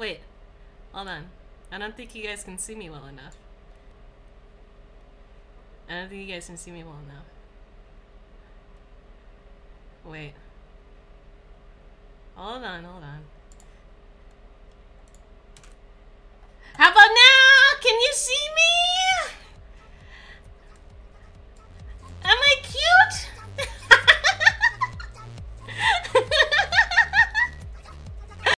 Wait. Hold on. I don't think you guys can see me well enough. I don't think you guys can see me well enough. Wait. Hold on, hold on.